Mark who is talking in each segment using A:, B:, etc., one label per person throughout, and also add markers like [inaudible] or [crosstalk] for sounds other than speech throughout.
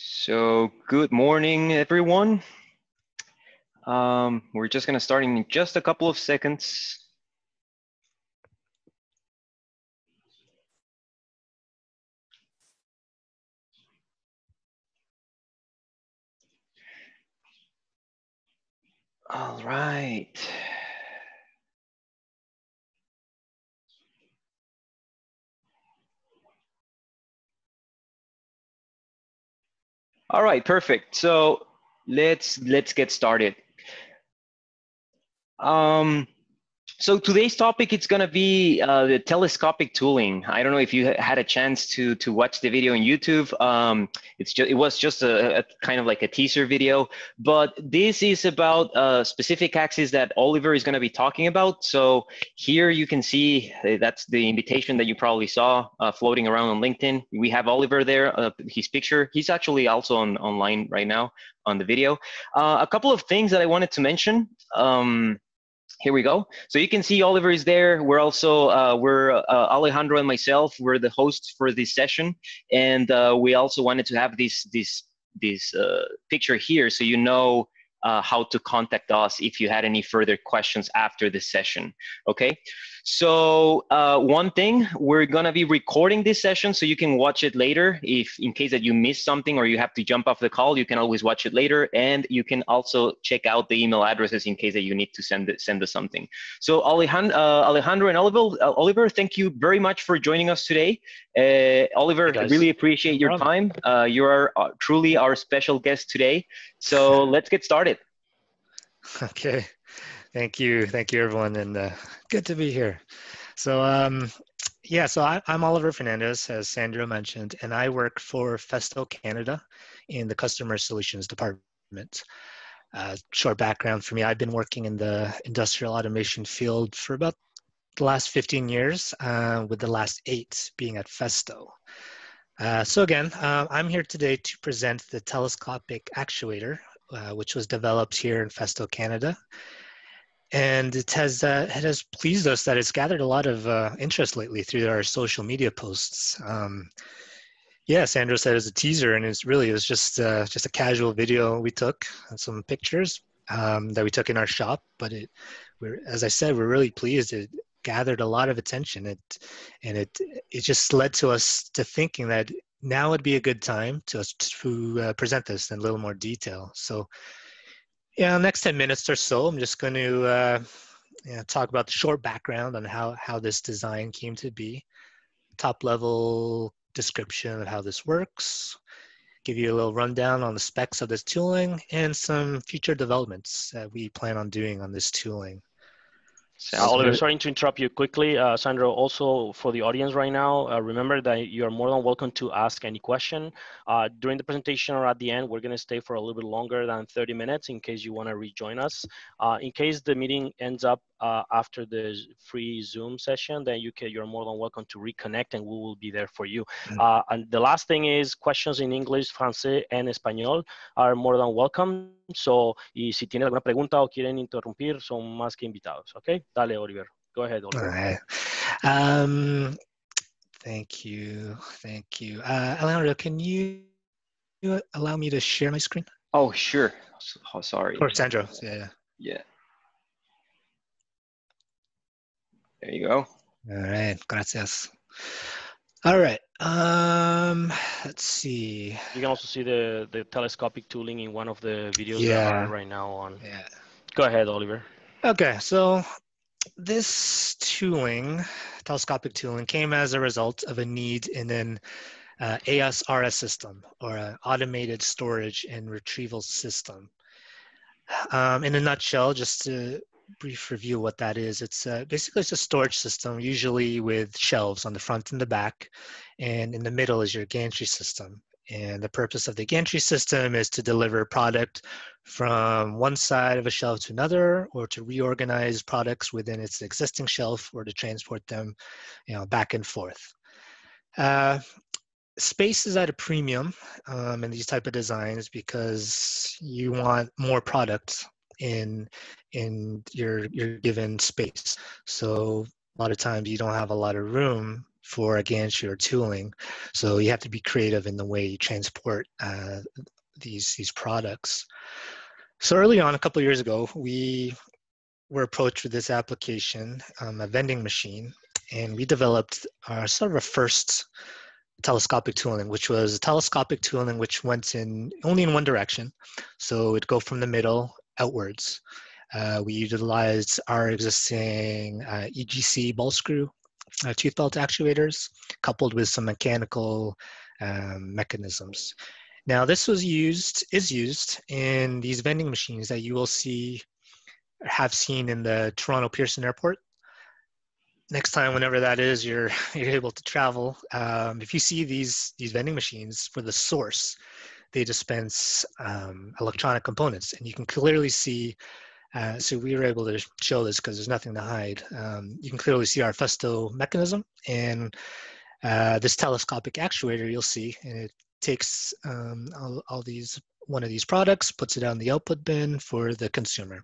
A: So good morning, everyone. Um, we're just gonna start in just a couple of seconds. All right. All right, perfect. So let's let's get started. Um, so today's topic it's going to be uh, the telescopic tooling. I don't know if you had a chance to to watch the video on YouTube. Um, it's just it was just a, a, kind of like a teaser video, but this is about a specific axis that Oliver is going to be talking about. So here you can see uh, that's the invitation that you probably saw uh, floating around on LinkedIn. We have Oliver there, uh, his picture. He's actually also on online right now on the video. Uh, a couple of things that I wanted to mention. Um, here we go. So you can see Oliver is there. We're also, uh, we're uh, Alejandro and myself, we're the hosts for this session. And uh, we also wanted to have this, this, this uh, picture here so you know uh, how to contact us if you had any further questions after the session, okay? So uh, one thing, we're gonna be recording this session so you can watch it later. If in case that you missed something or you have to jump off the call, you can always watch it later. And you can also check out the email addresses in case that you need to send it, send us something. So Alejandro, uh, Alejandro and Oliver, uh, Oliver, thank you very much for joining us today. Uh, Oliver, I really appreciate your time. Uh, you are uh, truly our special guest today. So let's get started. [laughs]
B: Okay. Thank you. Thank you, everyone. And uh, good to be here. So, um, yeah, so I, am Oliver Fernandez, as Sandro mentioned, and I work for Festo Canada in the Customer Solutions Department. Uh, short background for me I've been working in the industrial automation field for about the last 15 years, uh, with the last eight being at Festo. Uh, so, again, uh, I'm here today to present the telescopic actuator, uh, which was developed here in Festo, Canada and it has uh, it has pleased us that it's gathered a lot of uh, interest lately through our social media posts. Um, yeah, said it was a teaser, and it's really it was just uh, just a casual video we took and some pictures um, that we took in our shop. But it, we're as I said, we're really pleased. It gathered a lot of attention. It and it it just led to us to thinking that now would be a good time to us to uh, present this in a little more detail. So yeah, next 10 minutes or so, I'm just going to uh, talk about the short background on how, how this design came to be, top level description of how this works, give you a little rundown on the specs of this tooling, and some future developments that we plan on doing on this tooling.
C: Uh, Oliver, sorry to interrupt you quickly. Uh, Sandro, also for the audience right now, uh, remember that you are more than welcome to ask any question. Uh, during the presentation or at the end, we're going to stay for a little bit longer than 30 minutes in case you want to rejoin us. Uh, in case the meeting ends up uh, after the free Zoom session, then you can, you're more than welcome to reconnect and we will be there for you. Mm-hmm. Uh, and the last thing is questions in English, francés, and español are more than welcome. So, y si tienen alguna pregunta o quieren interrumpir, son más que invitados. Okay? Dale, Oliver. Go ahead, Oliver.
B: All right. Um, thank you. Thank you. Uh, Alejandro, can you you allow me to share my screen?
A: Oh, sure. Oh, sorry.
B: Or Sandro. Yeah.
A: Yeah. There you go.
B: All right, gracias. All right, um, let's see.
C: You can also see the, the telescopic tooling in one of the videos
B: yeah.
C: that are right now on.
B: Yeah.
C: Go ahead, Oliver.
B: Okay, so this tooling, telescopic tooling, came as a result of a need in an uh, ASRS system or an automated storage and retrieval system. Um, in a nutshell, just to brief review what that is. It's uh, basically it's a storage system, usually with shelves on the front and the back, and in the middle is your gantry system. And the purpose of the gantry system is to deliver product from one side of a shelf to another, or to reorganize products within its existing shelf, or to transport them, you know, back and forth. Uh, space is at a premium um, in these type of designs because you want more product in in your your given space. So a lot of times you don't have a lot of room for a gantry or tooling. So you have to be creative in the way you transport uh, these these products. So early on, a couple years ago, we were approached with this application, um, a vending machine, and we developed our sort of a first telescopic tooling, which was a telescopic tooling which went in only in one direction. So it'd go from the middle outwards. Uh, we utilized our existing uh, EGC ball screw uh, tooth belt actuators coupled with some mechanical um, mechanisms. Now this was used, is used in these vending machines that you will see, have seen in the Toronto Pearson Airport next time whenever that is you're [laughs] you're able to travel um, if you see these these vending machines for the source they dispense um, electronic components and you can clearly see uh, so we were able to show this because there's nothing to hide. Um, you can clearly see our festo mechanism and uh, this telescopic actuator you'll see and it takes um, all, all these one of these products puts it on the output bin for the consumer.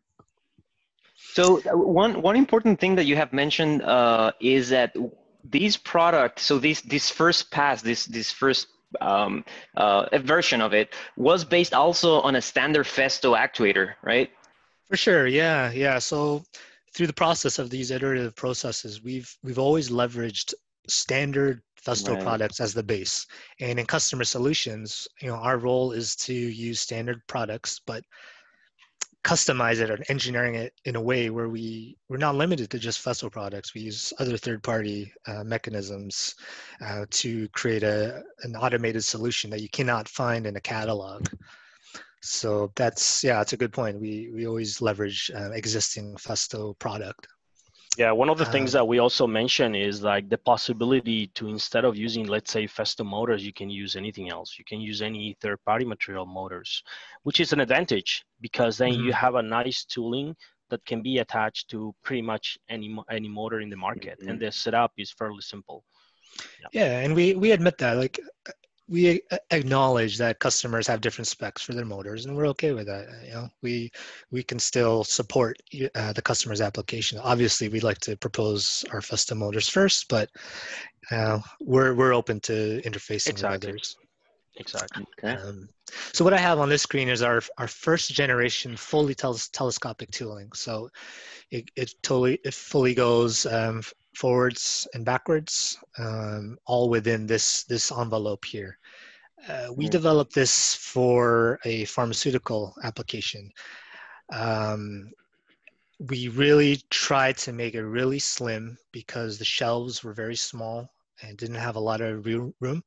A: So uh, one one important thing that you have mentioned uh, is that these products, so this this first pass, this this first um, uh, a version of it was based also on a standard Festo actuator, right?
B: For sure, yeah, yeah. So through the process of these iterative processes, we've we've always leveraged standard Festo right. products as the base. And in customer solutions, you know, our role is to use standard products, but customize it or engineering it in a way where we we're not limited to just Festo products. We use other third-party uh, mechanisms uh, to create a an automated solution that you cannot find in a catalog. So that's yeah, that's a good point. We we always leverage uh, existing Festo product.
C: Yeah, one of the things um, that we also mention is like the possibility to instead of using, let's say, Festo motors, you can use anything else. You can use any third-party material motors, which is an advantage because then mm-hmm. you have a nice tooling that can be attached to pretty much any any motor in the market, mm-hmm. and the setup is fairly simple.
B: Yeah. yeah, and we we admit that. Like we acknowledge that customers have different specs for their motors and we're okay with that you know we we can still support uh, the customer's application. Obviously we'd like to propose our Festo motors first but uh, we're we're open to interfacing exactly. with others.
C: Exactly. Okay. Um,
B: so what i have on this screen is our our first generation fully teles- telescopic tooling. So it, it totally it fully goes um, forwards and backwards, um, all within this, this envelope here. Uh, we mm-hmm. developed this for a pharmaceutical application. Um, we really tried to make it really slim because the shelves were very small and didn't have a lot of room.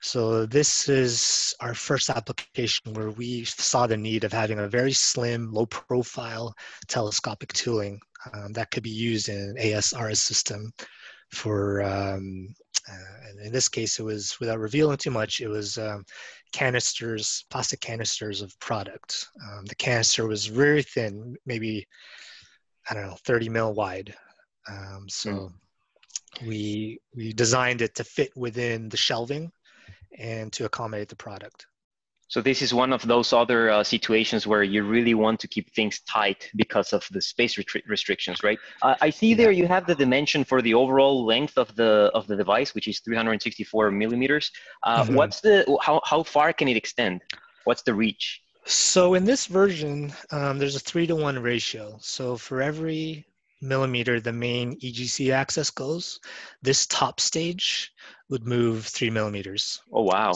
B: So this is our first application where we saw the need of having a very slim, low profile telescopic tooling um, that could be used in an ASRS system for, um, uh, in this case, it was, without revealing too much, it was um, canisters, plastic canisters of product. Um, the canister was very thin, maybe, I don't know, 30 mil wide. Um, so mm. we, we designed it to fit within the shelving and to accommodate the product.
A: So this is one of those other uh, situations where you really want to keep things tight because of the space restrictions, right? Uh, I see there you have the dimension for the overall length of the of the device, which is 364 millimeters. Uh, mm-hmm. What's the how how far can it extend? What's the reach?
B: So in this version, um, there's a three to one ratio. So for every millimeter the main EGC axis goes, this top stage would move three millimeters.
A: Oh wow!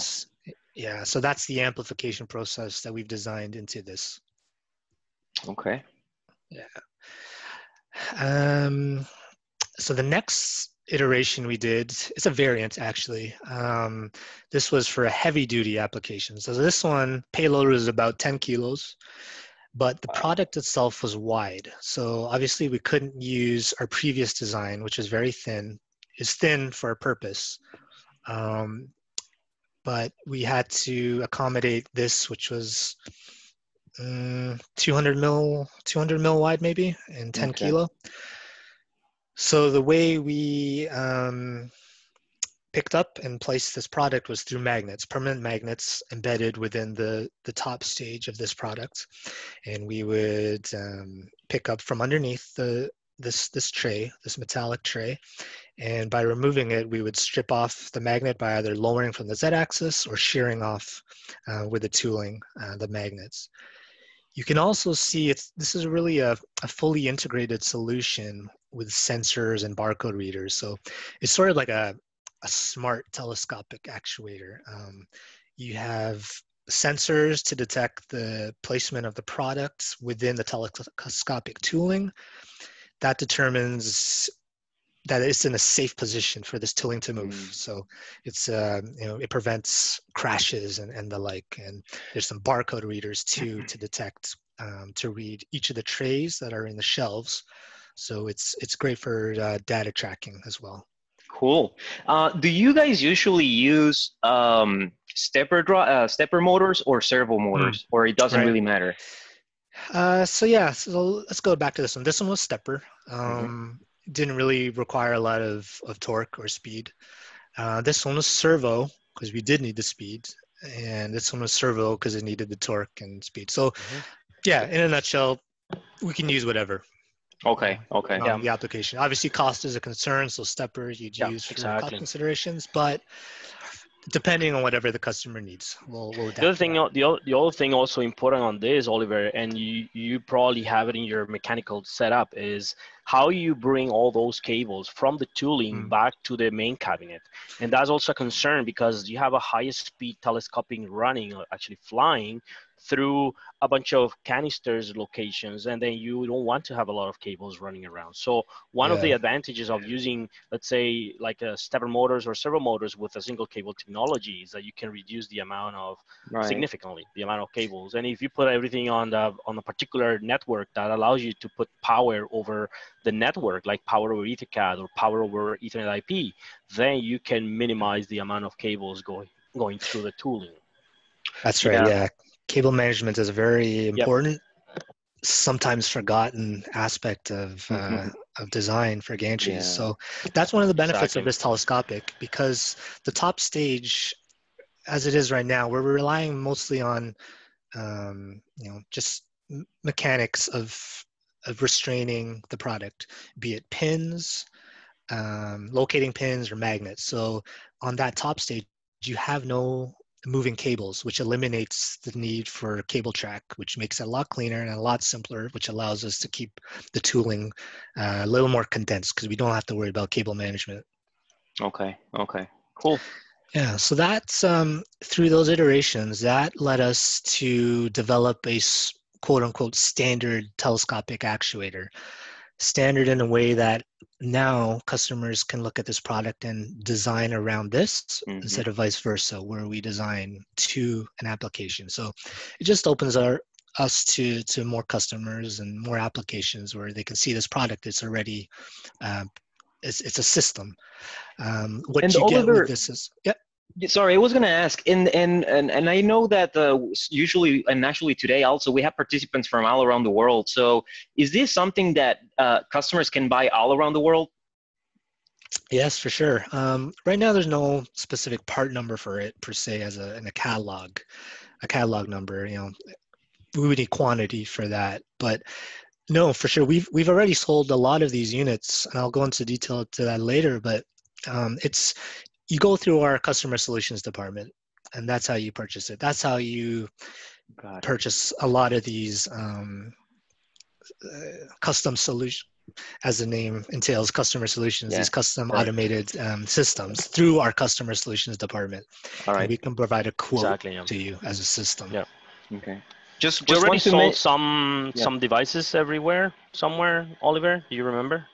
B: Yeah, so that's the amplification process that we've designed into this.
A: Okay.
B: Yeah. Um, so the next iteration we did, it's a variant actually. Um, this was for a heavy duty application. So this one, payload was about 10 kilos, but the product itself was wide. So obviously we couldn't use our previous design, which is very thin, is thin for a purpose. Um, but we had to accommodate this, which was um, 200 mil, 200 mil wide maybe, and 10 okay. kilo. So the way we um, picked up and placed this product was through magnets, permanent magnets embedded within the, the top stage of this product. And we would um, pick up from underneath the, this this tray, this metallic tray, and by removing it, we would strip off the magnet by either lowering from the z-axis or shearing off uh, with the tooling uh, the magnets. You can also see it's this is really a, a fully integrated solution with sensors and barcode readers. So it's sort of like a, a smart telescopic actuator. Um, you have sensors to detect the placement of the products within the telescopic tooling. That determines that it's in a safe position for this tooling to move. Mm. So it's uh, you know it prevents crashes and, and the like. And there's some barcode readers too mm-hmm. to detect um, to read each of the trays that are in the shelves. So it's it's great for uh, data tracking as well.
A: Cool. Uh, do you guys usually use um, stepper draw, uh, stepper motors or servo motors, mm. or it doesn't right. really matter?
B: Uh, so yeah, so let's go back to this one. This one was stepper. Mm-hmm. Um, mm-hmm. Didn't really require a lot of, of torque or speed. Uh, this one was servo because we did need the speed, and this one was servo because it needed the torque and speed. So, mm-hmm. yeah, in a nutshell, we can use whatever.
A: Okay. Okay.
B: Um, yeah. The application. Obviously, cost is a concern, so steppers you'd yeah, use for exactly. cost considerations, but depending on whatever the customer needs, we'll. we'll
C: the other thing, the, the other thing also important on this, Oliver, and you you probably have it in your mechanical setup is how you bring all those cables from the tooling mm. back to the main cabinet, and that's also a concern because you have a high speed telescoping running, or actually flying, through a bunch of canisters locations and then you don't want to have a lot of cables running around so one yeah. of the advantages of using let's say like uh, a stepper motors or servo motors with a single cable technology is that you can reduce the amount of right. significantly the amount of cables and if you put everything on the on a particular network that allows you to put power over the network like power over EtherCAT or power over ethernet ip then you can minimize the amount of cables going going through the tooling
B: that's right yeah. yeah cable management is a very important, yep. sometimes forgotten aspect of mm-hmm. uh, of design for gantries. Yeah. So that's one of the benefits exactly. of this telescopic because the top stage, as it is right now, we're relying mostly on um, you know just mechanics of of restraining the product, be it pins, um, locating pins, or magnets. So on that top stage, you have no moving cables, which eliminates the need for cable track, which makes it a lot cleaner and a lot simpler, which allows us to keep the tooling uh, a little more condensed because we don't have to worry about cable management.
A: Okay. Okay. Cool.
B: Yeah. So that's um, through those iterations that led us to develop a quote unquote standard telescopic actuator standard in a way that now customers can look at this product and design around this mm-hmm. instead of vice versa where we design to an application. So it just opens our us to to more customers and more applications where they can see this product. It's already uh, it's, it's a system. Um, what and you Oliver, get with this is yeah
A: sorry i was going to ask and, and and and i know that uh, usually and actually today also we have participants from all around the world. So is this something that uh, customers can buy all around the world?
B: Yes for sure. Um, right now there's no specific part number for it per se as a in a catalog a catalog number you know we would need quantity for that. But no for sure we've we've already sold a lot of these units and i'll go into detail to that later but um, it's you go through our customer solutions department and that's how you purchase it. That's how you purchase a lot of these um, uh, custom solution as the name entails customer solutions yeah. these custom right. automated um, systems through our customer solutions department. All right. And we can provide a quote exactly, yeah. to you as a system.
A: Yeah. Okay.
C: Just, just we already sold some yeah. some devices everywhere somewhere oliver do you remember?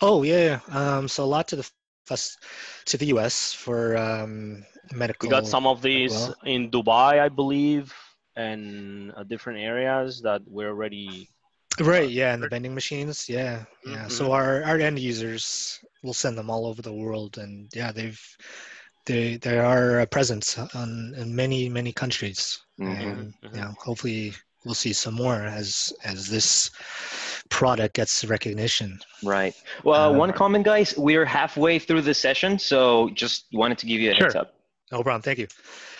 B: Oh yeah. Um, so a lot to the us to the US for um, medical.
C: We got some of these well. in Dubai, I believe, and uh, different areas that we're already.
B: Right. Yeah, and the vending machines. Yeah, yeah. Mm-hmm. So our our end users will send them all over the world, and yeah, they've they they are a presence on in many many countries, mm-hmm. and mm-hmm. yeah, hopefully we'll see some more as as this product gets recognition.
A: Right. Well, uh, one comment, guys. We're halfway through the session, so just wanted to give you a sure. heads up.
B: No problem. Thank you.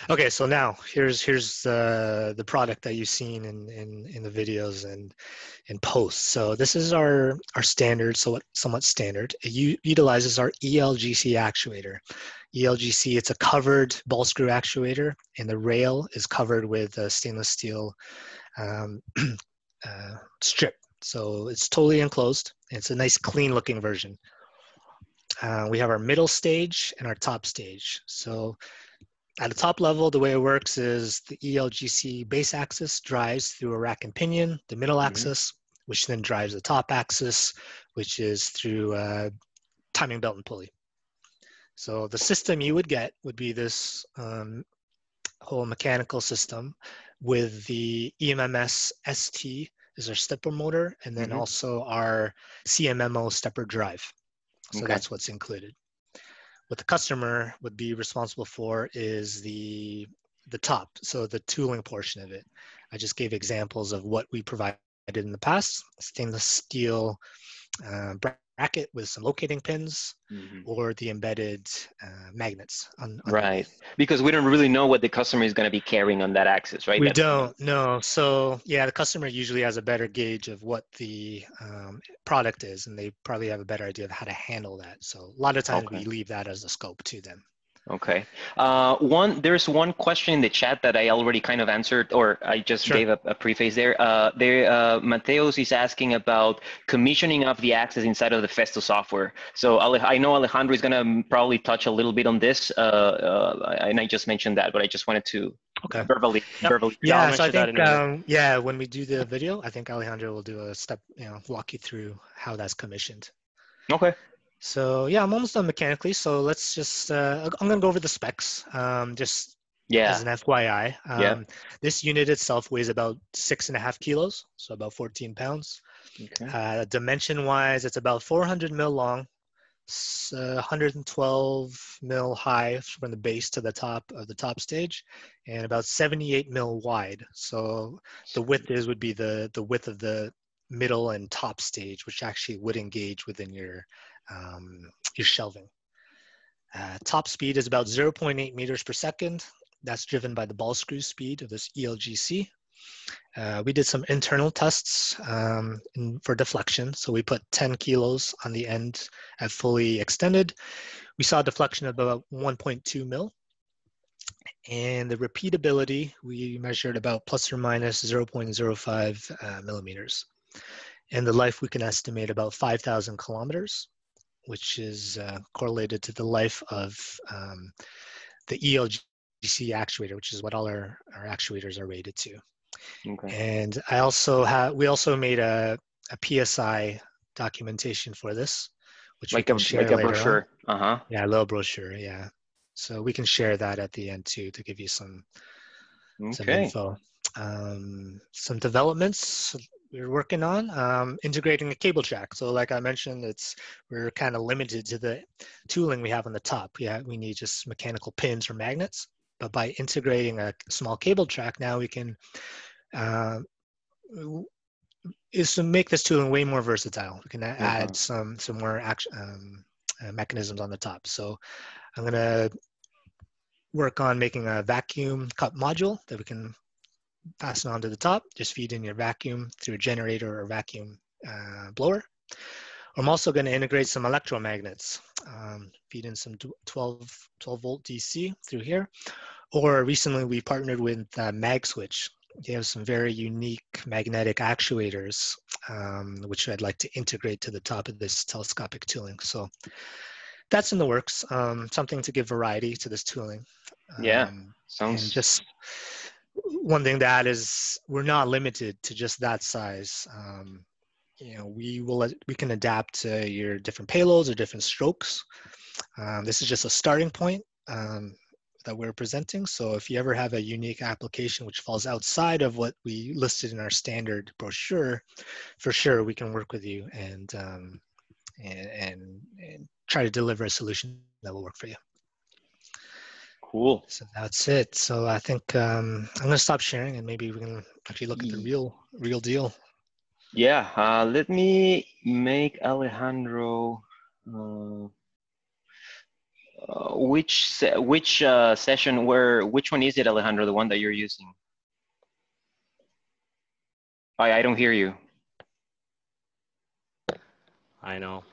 B: Okay, so now here's here's uh, the product that you've seen in, in, in the videos and in posts. So this is our our standard, so somewhat standard. It u- utilizes our ELGC actuator. ELGC, it's a covered ball screw actuator, and the rail is covered with a stainless steel um, [clears throat] uh, strip. So it's totally enclosed. It's a nice, clean looking version. Uh, we have our middle stage and our top stage. So at the top level, the way it works is the ELGC base axis drives through a rack and pinion, the middle mm-hmm. axis, which then drives the top axis, which is through a timing belt and pulley. So the system you would get would be this um, whole mechanical system with the EMMS ST is our stepper motor, and then mm-hmm. also our CMMO stepper drive. So okay. that's what's included. What the customer would be responsible for is the the top, so the tooling portion of it. I just gave examples of what we provided in the past: stainless steel uh, bracket with some locating pins mm-hmm. or the embedded uh, magnets. On,
A: on right, because we don't really know what the customer is going to be carrying on that axis, right?
B: We That's don't know. So yeah, the customer usually has a better gauge of what the um, product is, and they probably have a better idea of how to handle that. So a lot of times okay. we leave that as a scope to them.
A: Okay. Uh, one, there's one question in the chat that I already kind of answered, or I just sure. gave a, a, preface there. Uh, there, uh, Mateos is asking about commissioning of the access inside of the Festo software. So I know Alejandro is going to probably touch a little bit on this, uh, uh, and I just mentioned that, but I just wanted to okay. verbally, yep. verbally.
B: Yeah, so I think, um, yeah, when we do the video, I think Alejandro will do a step, you know, walk you through how that's commissioned.
A: Okay.
B: So yeah, I'm almost done mechanically. So let's just, uh, I'm gonna go over the specs, um, just yeah. as an FYI. Um, yeah. This unit itself weighs about six and a half kilos, so about 14 pounds. Okay. Uh, dimension wise, it's about 400 mil long, uh, 112 mil high from the base to the top of the top stage, and about 78 mil wide. So the width is would be the the width of the middle and top stage, which actually would engage within your um, your shelving. Uh, top speed is about 0.8 meters per second. That's driven by the ball screw speed of this ELGC. Uh, we did some internal tests um, in, for deflection. So we put 10 kilos on the end at fully extended. We saw deflection of about 1.2 mil. And the repeatability, we measured about plus or minus 0.05 uh, millimeters. And the life we can estimate about 5,000 kilometers which is uh, correlated to the life of um, the ELGC actuator, which is what all our, our actuators are rated to. Okay. And I also have, we also made a, a PSI documentation for this, which
A: like we can a, share like a brochure. Uh huh.
B: Yeah, a little brochure. Yeah. So we can share that at the end too to give you some, okay. some info. Um, some developments we're working on um, integrating a cable track. So like I mentioned, it's we're kind of limited to the tooling we have on the top. Yeah, we need just mechanical pins or magnets. But by integrating a small cable track, now we can uh, is to make this tooling way more versatile. We can mm-hmm. add some some more action, um, uh, mechanisms on the top. So I'm gonna work on making a vacuum cup module that we can pass it on to the top, just feed in your vacuum through a generator or vacuum uh, blower. I'm also going to integrate some electromagnets, um, feed in some 12, 12 volt DC through here. Or recently we partnered with uh, MagSwitch. They have some very unique magnetic actuators, um, which I'd like to integrate to the top of this telescopic tooling. So that's in the works, um, something to give variety to this tooling.
A: Yeah, um, sounds
B: just one thing that is we're not limited to just that size. Um, you know, we will we can adapt to your different payloads or different strokes. Um, this is just a starting point um, that we're presenting. So if you ever have a unique application which falls outside of what we listed in our standard brochure, for sure we can work with you and um, and, and, and try to deliver a solution that will work for you.
A: Cool.
B: So that's it. So I think um, I'm gonna stop sharing and maybe we can actually look at the real real deal.
A: Yeah. Uh, let me make Alejandro. Uh, Uh, which se which uh, session where which one is it, Alejandro? The one that you're using? I I don't hear you.
C: I know.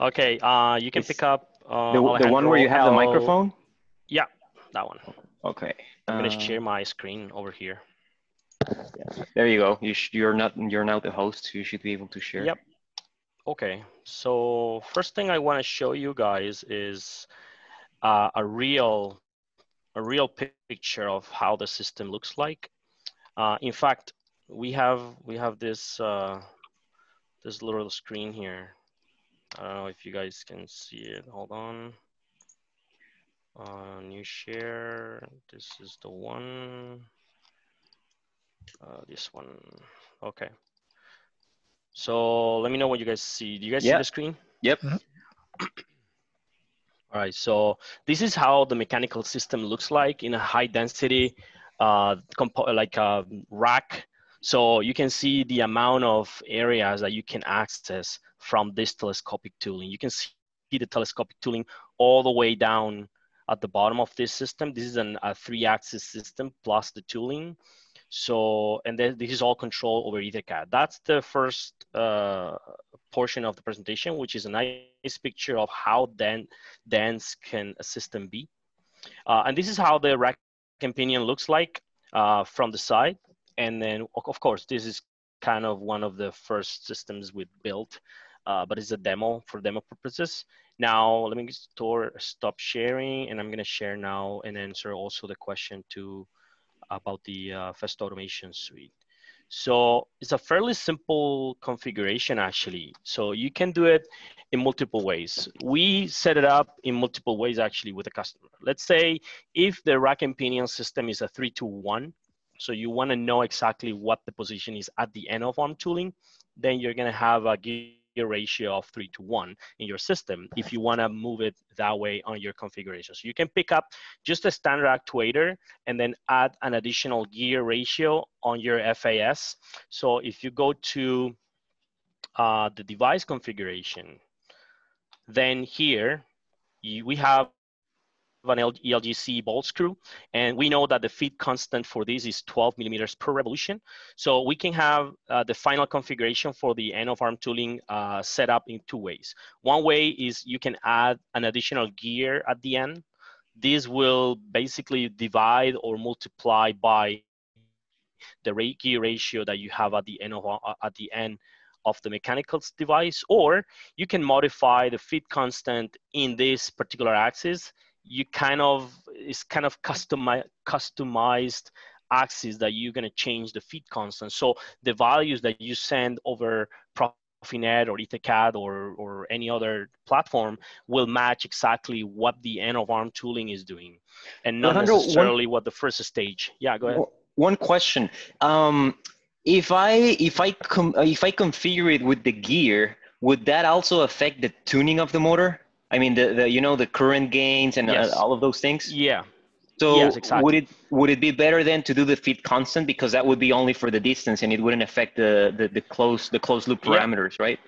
C: Okay, uh, you can
A: It's
C: pick up uh,
A: The, the one where you have the microphone?
C: Yeah, that one.
A: Okay.
C: I'm gonna
A: uh,
C: share my screen over here.
A: There you go. You sh you're not you're now the host. You should be able to share.
C: Yep. Okay, so first thing I want to show you guys is uh, a real, a real picture of how the system looks like. Uh, in fact, we have we have this uh, this little screen here. I don't know if you guys can see it. Hold on. Uh, new share. This is the one. Uh, this one. Okay. So let me know what you guys see. Do you guys see the screen?
A: Yep.
C: All right, so this is how the mechanical system looks like in a high density, uh, compo- like a rack. So you can see the amount of areas that you can access from this telescopic tooling. You can see the telescopic tooling all the way down at the bottom of this system. This is an, a three axis system plus the tooling. So, and then this is all control over EtherCAT. That's the first uh, portion of the presentation, which is a nice picture of how den dense can a system be. Uh, and this is how the rack and pinion looks like uh, from the side. And then, of course, this is kind of one of the first systems we built, uh, but it's a demo for demo purposes. Now, let me store, stop sharing, and I'm gonna share now and answer also the question to about the uh, Festo Automation Suite. So it's a fairly simple configuration actually. So you can do it in multiple ways. We set it up in multiple ways actually with the customer. Let's say if the rack and pinion system is a three to one, so you wanna know exactly what the position is at the end of arm tooling, then you're gonna have a ratio of three to one in your system if you wanna move it that way on your configuration. So you can pick up just a standard actuator and then add an additional gear ratio on your FAS. So if you go to uh, the device configuration, then here you, we have an ELGC ball screw, and we know that the feed constant for this is 12 millimeters per revolution. So we can have uh, the final configuration for the end of arm tooling uh, set up in two ways. One way is you can add an additional gear at the end. This will basically divide or multiply by the rate gear ratio that you have at the end of uh, at the end of the mechanical device, or you can modify the feed constant in this particular axis. You kind of it's kind of customi- customized axis that you're going to change the feed constant. So the values that you send over Profinet or EtherCAT or, or any other platform will match exactly what the end of arm tooling is doing and not
A: one-
C: necessarily what the first stage. Yeah, go ahead.
A: One- question. Um, if I if I com- if I configure it with the gear, would that also affect the tuning of the motor? I mean, the, the you know the current gains and
C: Yes.
A: uh, all of those things.
C: Yeah,
A: So
C: Yes, exactly.
A: would it would it be better then to do the feed constant because that would be only for the distance and it wouldn't affect the the, the close the closed loop
C: Yeah.
A: parameters, right?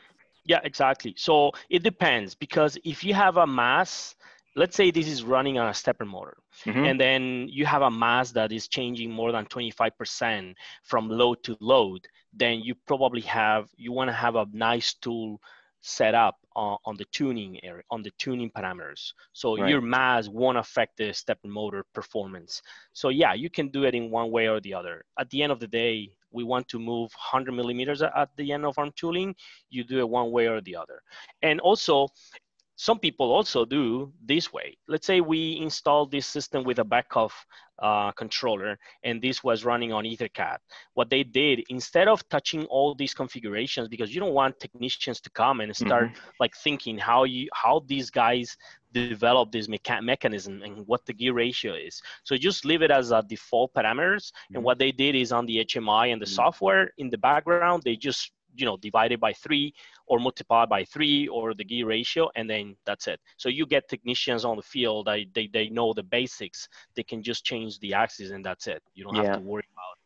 C: Yeah, exactly. So it depends because if you have a mass, let's say this is running on a stepper motor,
A: Mhm.
C: and then you have a mass that is changing more than 25% from load to load, then you probably have, you want to have a nice tool set up on, on the tuning area, on the tuning parameters. So
A: Right.
C: your mass won't affect the stepper motor performance. So yeah, you can do it in one way or the other. At the end of the day, we want to move 100 millimeters at- at the end of arm tooling, you do it one way or the other. And also, some people also do this way. Let's say we installed this system with a backup uh, controller and this was running on EtherCAT. What they did, instead of touching all these configurations, because you don't want technicians to come and start like thinking how you how these guys develop this mecha- mechanism and what the gear ratio is. So just leave it as a default parameters. And
A: Mhm.
C: what they did is on the HMI and the
A: Mhm.
C: software in the background, they just you know divided by three or multiplied by three or the gear ratio and then that's it so you get technicians on the field they, they, they know the basics they can just change the axis and that's it you don't
A: Yeah.
C: have to worry about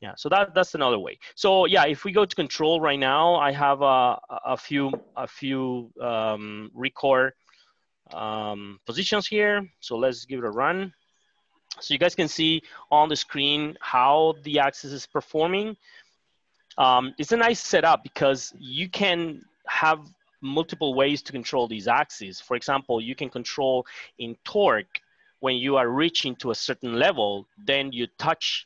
C: yeah so that that's another way so yeah if we go to control right now i have a, a few a few um, record um, positions here. So let's give it a run. So you guys can see on the screen how the axis is performing. Um, it's a nice setup because you can have multiple ways to control these axes. For example, you can control in torque when you are reaching to a certain level, then you touch,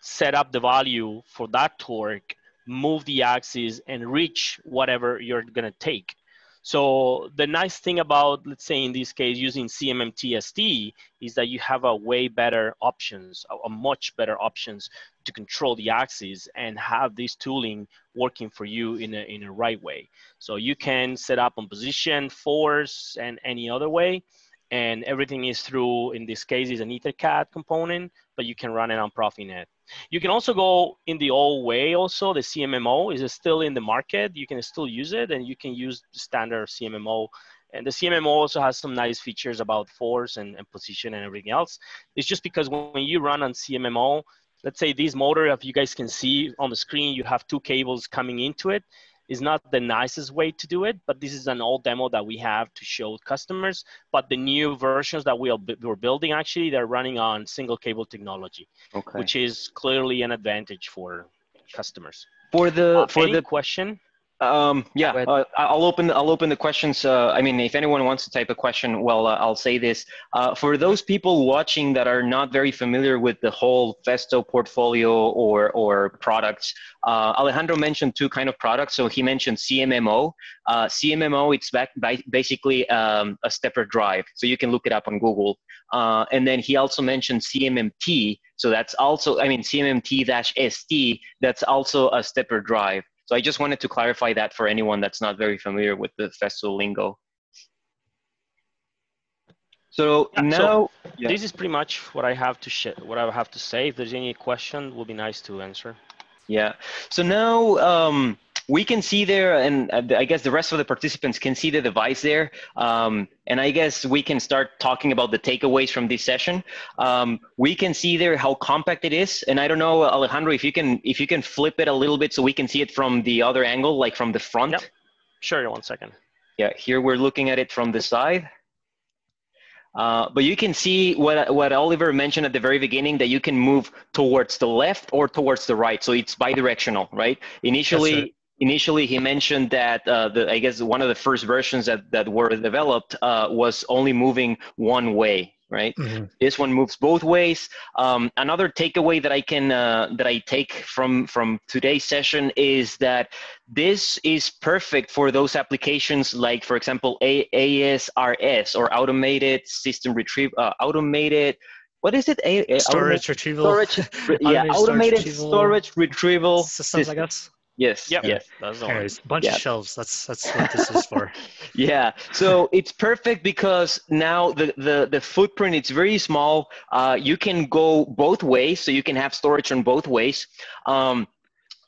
C: set up the value for that torque, move the axis and reach whatever you're gonna take. So the nice thing about, let's say in this case, using CMMT-ST is that you have a way better options, a, a, much better options to control the axes and have this tooling working for you in a, in a right way. So you can set up on position, force, and any other way. And everything is through, in this case, is an EtherCAT component, but you can run it on Profinet. You can also go in the old way also, the CMMO is still in the market. You can still use it and you can use standard CMMO. And the CMMO also has some nice features about force and, and position and everything else. It's just because when you run on CMMO, let's say this motor, if you guys can see on the screen, you have two cables coming into it is not the nicest way to do it, but this is an old demo that we have to show customers. But the new versions that we are, we're building, actually, they're running on single cable technology, okay. which is clearly an advantage for customers.
A: For the
C: uh,
A: for
C: the
A: question, um, yeah, uh, I'll open. I'll open the questions. Uh, I mean, if anyone wants to type a question, well, uh, I'll say this. Uh, for those people watching that are not very familiar with the whole Festo portfolio or or products, uh, Alejandro mentioned two kind of products. So he mentioned CMMO. Uh, CMMO, it's back by basically um, a stepper drive. So you can look it up on Google. Uh and then he also mentioned CMMT. So that's also, I mean, CMMT-ST. That's also a stepper drive. So I just wanted to clarify that for anyone that's not very familiar with the Festo lingo. So yeah, now, so
C: yeah. this is pretty much what I have to what I have to say. If there's any question, will be nice to answer.
A: Yeah. So now um, we can see there, and uh, I guess the rest of the participants can see the device there. Um, and I guess we can start talking about the takeaways from this session. Um, we can see there how compact it is. And I don't know, Alejandro, if you can if you can flip it a little bit so we can see it from the other angle, like from the front. Yep.
C: Sure, one second.
A: Yeah, here we're looking at it from the side. Uh, but you can see what, what Oliver mentioned at the very beginning that you can move towards the left or towards the right. So it's bidirectional, right? Initially, right initially he mentioned that uh, the, I guess one of the first versions that, that were developed uh, was only moving one way, right? Mm-hmm. This one moves both ways. Um, another takeaway that I can uh, that I take from from today's session is that this is perfect for those applications like, for example, A- ASRS or automated system retrieve, uh, automated what is it?
B: A, storage retrieval.
A: Storage, [laughs] yeah, automated, automated storage retrieval, storage retrieval
B: systems, system. I guess.
A: Yes.
C: Yep.
A: Yes.
C: That's
B: Anyways, a bunch yep. of shelves. That's that's what this is for. [laughs]
A: yeah. So it's perfect because now the the the footprint it's very small. Uh, you can go both ways, so you can have storage on both ways. Um,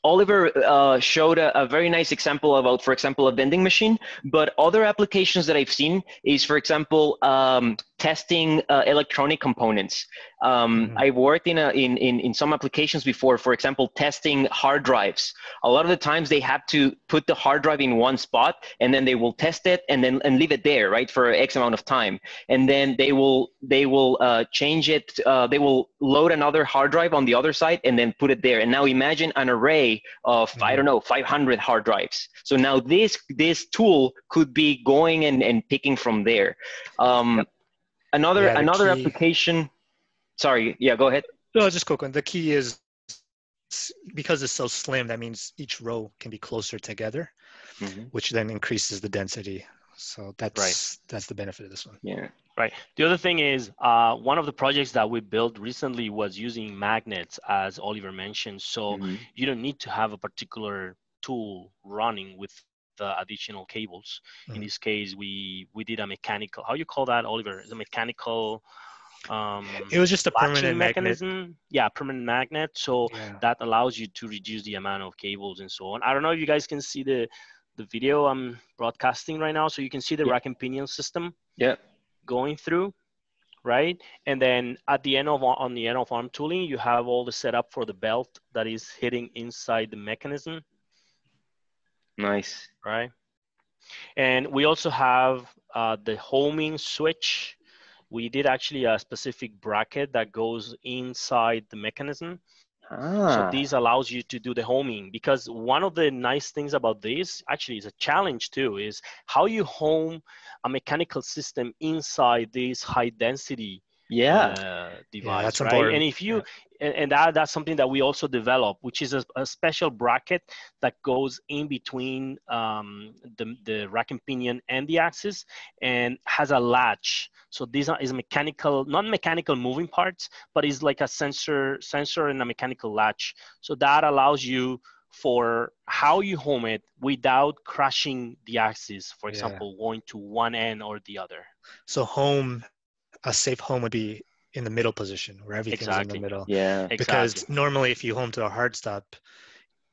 A: Oliver uh, showed a, a, very nice example about, for example, a vending machine. But other applications that I've seen is, for example, um, testing uh, electronic components. Um, mm-hmm. I've worked in, a, in, in, in some applications before, for example, testing hard drives. A lot of the times they have to put the hard drive in one spot and then they will test it and then and leave it there, right, for X amount of time. And then they will they will uh, change it. Uh, they will load another hard drive on the other side and then put it there. And now imagine an array of mm-hmm. I don't know 500 hard drives. So now this this tool could be going and, and picking from there. Um, yep. Another yeah, another key... application. Sorry, yeah, go ahead.
B: No, just quick one. The key is because it's so slim. That means each row can be closer together, mm-hmm. which then increases the density. So that's right. that's the benefit of this one.
A: Yeah.
C: Right. The other thing is, uh, one of the projects that we built recently was using magnets, as Oliver mentioned. So mm-hmm. you don't need to have a particular tool running with the additional cables. Mm-hmm. In this case, we we did a mechanical. How you call that, Oliver? The mechanical. Um,
B: it was just a permanent mechanism.
C: Magnet. Yeah, permanent magnet. So yeah. that allows you to reduce the amount of cables and so on. I don't know if you guys can see the the video I'm broadcasting right now. So you can see the yeah. rack and pinion system.
A: Yeah.
C: Going through right? And then at the end of on the end of arm tooling, you have all the setup for the belt that is hitting inside the mechanism.
A: Nice.
C: Right. And we also have uh, the homing switch. We did actually a specific bracket that goes inside the mechanism. Ah. So this allows you to do the homing because one of the nice things about this actually is a challenge too is how you home a mechanical system inside this high density
A: yeah. Uh,
C: device yeah, that's right? and if you yeah. and, that that's something that we also develop which is a, a special bracket that goes in between um, the, the rack and pinion and the axis and has a latch. So these are is mechanical not mechanical moving parts but is like a sensor sensor and a mechanical latch. So that allows you for how you home it without crashing the axis for example yeah. going to one end or the other.
B: So home a safe home would be in the middle position where everything's exactly. in the middle.
A: Yeah.
B: Exactly. Because normally if you home to a hard stop,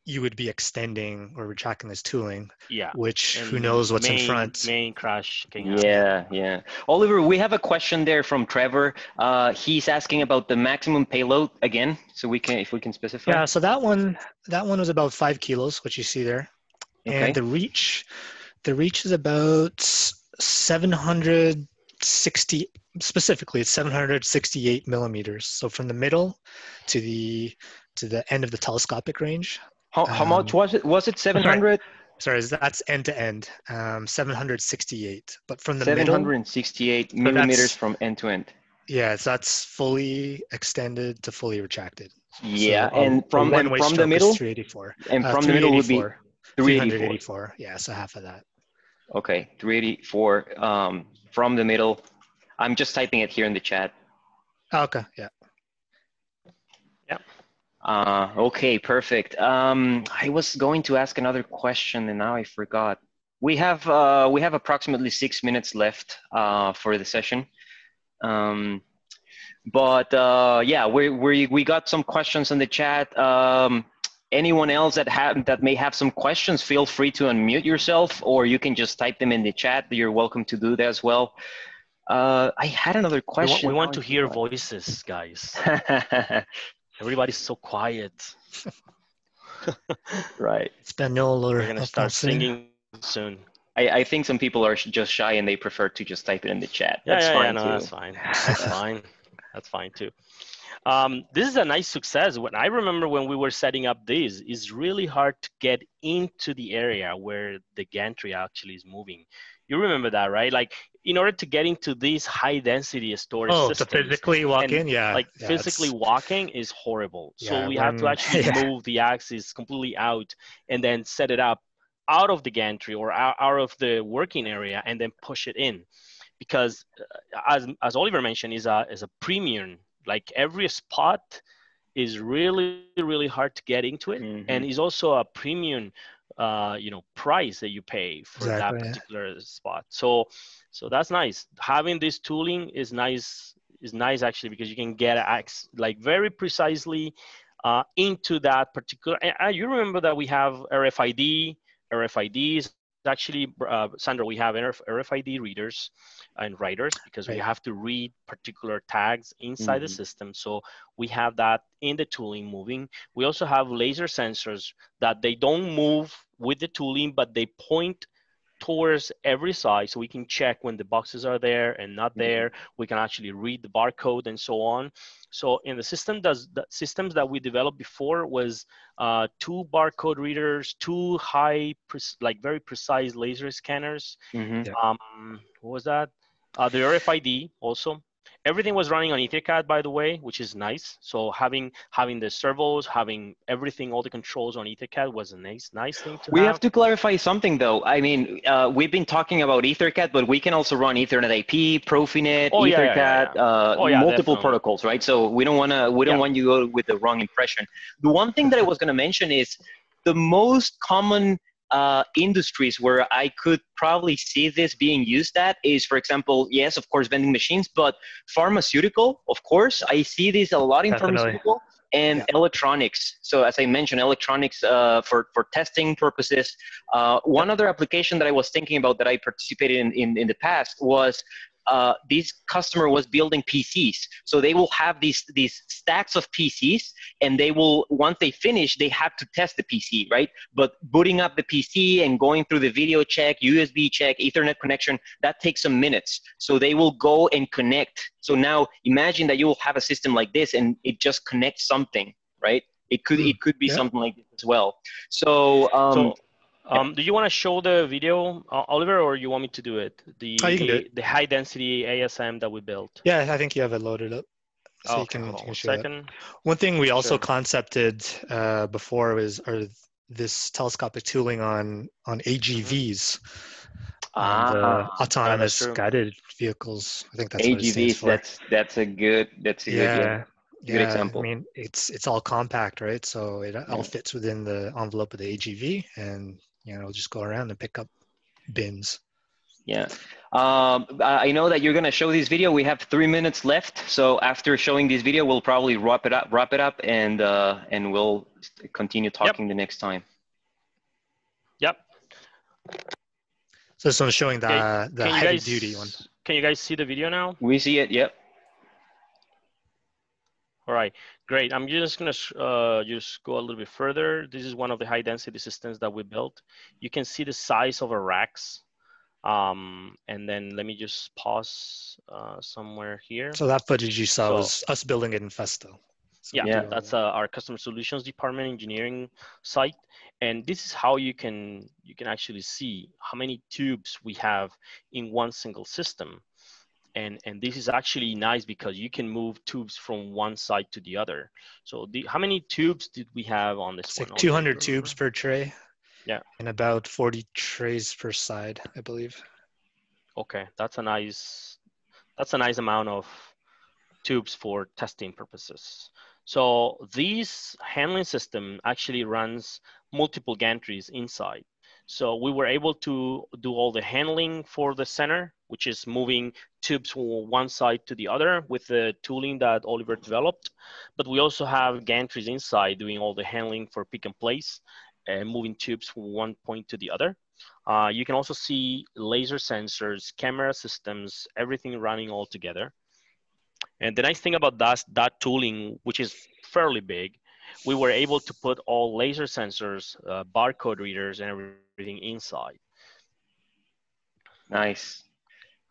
B: you would be extending or retracting this tooling.
C: Yeah.
B: Which and who knows what's
C: main,
B: in front.
C: Main crash.
A: Yeah, yeah. Oliver, we have a question there from Trevor. Uh, he's asking about the maximum payload again. So we can, if we can specify.
B: Yeah. So that one, that one was about five kilos, which you see there, okay. and the reach, the reach is about 760 specifically it's 768 millimeters. So from the middle to the to the end of the telescopic range.
A: How, how um, much was it was it 700
B: sorry, sorry that's end to end um, 768 but from the
A: 768
B: middle,
A: millimeters from end to end.
B: Yeah so that's fully extended to fully retracted.
A: Yeah so, um, and from and from the middle?
B: 384
A: and uh, from the middle would be
B: 384 yeah so half of that.
A: Okay 384 um, from the middle I'm just typing it here in the chat.
B: Okay, yeah.
A: Yeah. Uh, okay, perfect. Um, I was going to ask another question and now I forgot. We have uh, we have approximately six minutes left uh, for the session. Um, but uh, yeah, we, we, we got some questions in the chat. Um, anyone else that have that may have some questions, feel free to unmute yourself, or you can just type them in the chat. You're welcome to do that as well. Uh, I had another question.
C: We want, we want to hear voices, guys. [laughs] Everybody's so quiet. [laughs]
A: right.
B: Espanol or
C: We're gonna start singing soon.
A: I, I, think some people are just shy and they prefer to just type it in the chat.
C: That's yeah, yeah, fine yeah, no, too. that's fine. That's fine. [laughs] That's fine too. Um, this is a nice success. When I remember when we were setting up this, it's really hard to get into the area where the gantry actually is moving. You remember that, right? Like in order to get into these high density storage
B: oh,
C: systems,
B: to physically walk in, yeah,
C: like
B: yeah,
C: physically it's... walking is horrible. So yeah, we when, have to actually [laughs] yeah. move the axis completely out and then set it up out of the gantry or out, out of the working area and then push it in, because uh, as as Oliver mentioned, is a is a premium. Like every spot is really really hard to get into it, mm-hmm. and is also a premium uh, you know price that you pay for exactly, that particular spot. So so that's nice. Having this tooling is nice is nice actually because you can get acts like very precisely uh, into that particular. And you remember that we have RFID, RFIDs. Actually, uh, Sandro, we have RFID readers and writers because right. we have to read particular tags inside mm-hmm. the system. So we have that in the tooling moving. We also have laser sensors that they don't move with the tooling, but they point towards every side so we can check when the boxes are there and not mm-hmm. there. We can actually read the barcode and so on. So in the system does the systems that we developed before was uh, two barcode readers, two high, like very precise laser scanners. Mm-hmm. Um, what was that? Uh, the RFID also everything was running on EtherCAT, by the way which is nice. So having having the servos having everything all the controls on EtherCAT was a nice nice thing to
A: we
C: have,
A: have. to clarify something though. I mean uh, we've been talking about EtherCAT, but we can also run ethernet ip profinet oh, EtherCAT yeah, yeah, yeah. Uh, oh, multiple definitely. protocols right? So we don't want to we don't want you to go with the wrong impression. The one thing that i was going to mention is the most common uh, industries where I could probably see this being used at is, for example, yes, of course, vending machines, but pharmaceutical, of course. I see this a lot in Definitely. pharmaceutical and yeah. electronics. So as I mentioned, electronics uh, for, for testing purposes. Uh, one other application that I was thinking about that I participated in, in, in the past was uh, this customer was building PCs. So they will have these these stacks of PCs, and they will once they finish, they have to test the PC, right? But booting up the PC and going through the video check, USB check, Ethernet connection, that takes some minutes. So they will go and connect. So now imagine that you will have a system like this, and it just connects something, right? It could it could be
B: Yeah.
A: something like this as well. So. Um,
C: so, um, do you want to show the video, uh, Oliver, or you want me to do it? The
B: Oh, you can do it.
C: the high density ASM that we built.
B: Yeah, I think you have it loaded up. So you can,
C: hold
B: you can
C: one
B: show that. One thing we also
C: Sure.
B: concepted uh, before was are this telescopic tooling on on AGVs, on the
A: ah,
B: autonomous guided vehicles. I think that's what it stands
A: AGVs.
B: for.
A: That's that's a good. That's a good. Yeah.
B: yeah,
A: good
B: yeah.
A: example.
B: I mean, it's it's all compact, right? So it all fits within the envelope of the AGV, and you know, just go around and pick up bins.
A: Yeah. Um, I I know that you're gonna show this video. We have three minutes left. So after showing this video, we'll probably wrap it up, wrap it up, and uh, and we'll continue talking the next time.
C: Yep.
B: So this one's showing the
C: Okay,
B: the
C: Can
B: heavy
C: guys
B: duty one.
C: Can you guys see the video now?
A: We see it. Yep.
C: All right, great. I'm just gonna uh, just go a little bit further. This is one of the high density systems that we built. You can see the size of our racks. Um, and then let me just pause uh, somewhere here.
B: So that footage you saw
C: So-
B: was us building it in Festo. So
C: yeah,
A: Yeah.
C: that's uh, our customer solutions department engineering site. And this is how you can you can actually see how many tubes we have in one single system. And, and this is actually nice because you can move tubes from one side to the other. So the, how many tubes did we have on this
B: It's
C: one?
B: like 200
C: Oliver?
B: tubes per tray.
C: Yeah.
B: And about 40 trays per side, I believe.
C: Okay, that's a nice that's a nice amount of tubes for testing purposes. So this handling system actually runs multiple gantries inside. So we were able to do all the handling for the center, which is moving tubes from one side to the other with the tooling that Oliver developed. But we also have gantries inside doing all the handling for pick and place and moving tubes from one point to the other. Uh, you can also see laser sensors, camera systems, everything running all together. And the nice thing about that, that tooling, which is fairly big, we were able to put all laser sensors, uh, barcode readers, and everything inside.
A: Nice.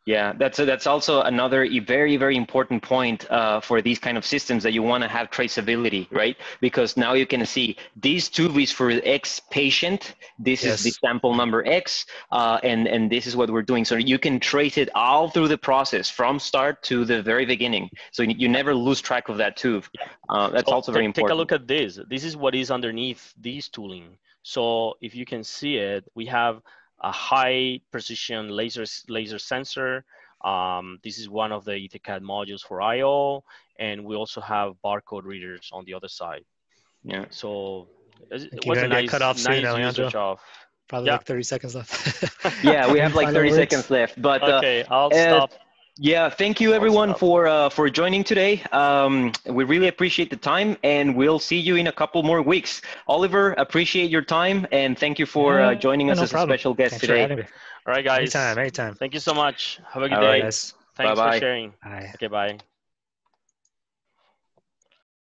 A: Yeah, that's a, that's also another very very important point uh, for these kind of systems that you want to have traceability, right? Because now you can see these tube is for X patient. This is the sample number X, uh, and and this is what we're doing. So you can trace it all through the process from start to the very beginning. So you, you never lose track of that tube. Uh, that's
C: So
A: also very important.
C: Take a look at this. This is what is underneath these tooling. So if you can see it, we have a high precision laser, laser sensor. Um, this is one of the EtherCAT modules for I/O, and we also have barcode readers on the other side.
A: Yeah.
C: So it it was a
B: gonna
C: nice,
B: cut off soon,
C: nice
B: Alejandro.
C: usage of.
B: Probably
C: Yeah.
B: like 30 seconds left.
A: Yeah, we [laughs] have like 30
B: words?
A: seconds left, but uh,
C: Okay, I'll
A: uh,
C: stop.
A: Yeah, thank you everyone for uh, for joining today. Um, we really appreciate the time, and we'll see you in a couple more weeks. Oliver, appreciate your time, and thank you for uh,
B: Yeah,
A: joining us
B: no
A: as
B: problem.
A: a special guest
B: Thanks for
A: today.
B: having me.
C: All right, guys.
B: Anytime, anytime.
C: Thank you so much. Have a good
A: All
C: day.
A: right.
B: Guys,
C: Thanks
A: Bye-bye.
C: for sharing.
B: bye.
C: Okay, bye.